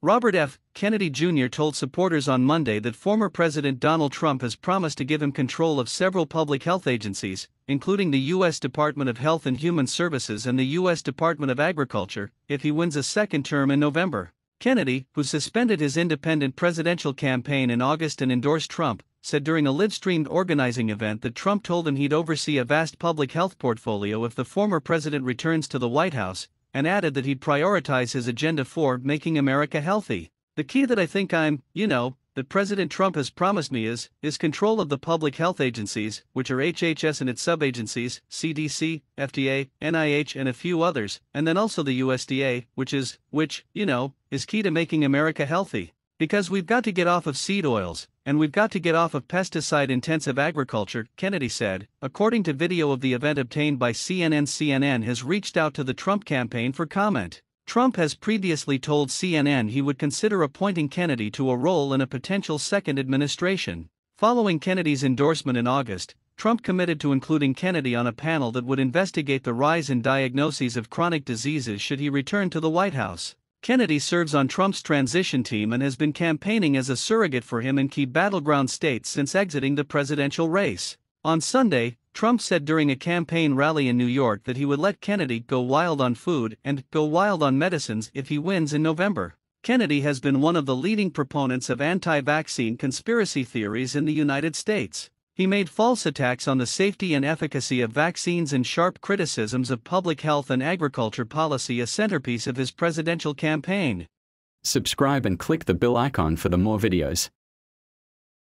Robert F. Kennedy Jr. told supporters on Monday that former President Donald Trump has promised to give him control of several public health agencies, including the U.S. Department of Health and Human Services and the U.S. Department of Agriculture, if he wins a second term in November. Kennedy, who suspended his independent presidential campaign in August and endorsed Trump, said during a live streamed organizing event that Trump told him he'd oversee a vast public health portfolio if the former president returns to the White House, and added that he'd prioritize his agenda for making America healthy. The key that I think I'm, you know, that President Trump has promised me is is control of the public health agencies, which are HHS and its subagencies, CDC, FDA, NIH and a few others, and then also the USDA, which is which, you know, is key to making America healthy. Because we've got to get off of seed oils, and we've got to get off of pesticide intensive agriculture, Kennedy said, according to video of the event obtained by CNN. CNN has reached out to the Trump campaign for comment. Trump has previously told CNN he would consider appointing Kennedy to a role in a potential second administration. Following Kennedy's endorsement in August, Trump committed to including Kennedy on a panel that would investigate the rise in diagnoses of chronic diseases should he return to the White House. Kennedy serves on Trump's transition team and has been campaigning as a surrogate for him in key battleground states since exiting the presidential race. On Sunday, Trump said during a campaign rally in New York that he would let Kennedy go wild on food and go wild on medicines if he wins in November. Kennedy has been one of the leading proponents of anti vaccine conspiracy theories in the United States. He made false attacks on the safety and efficacy of vaccines and sharp criticisms of public health and agriculture policy a centerpiece of his presidential campaign. Subscribe and click the bell icon for the more videos.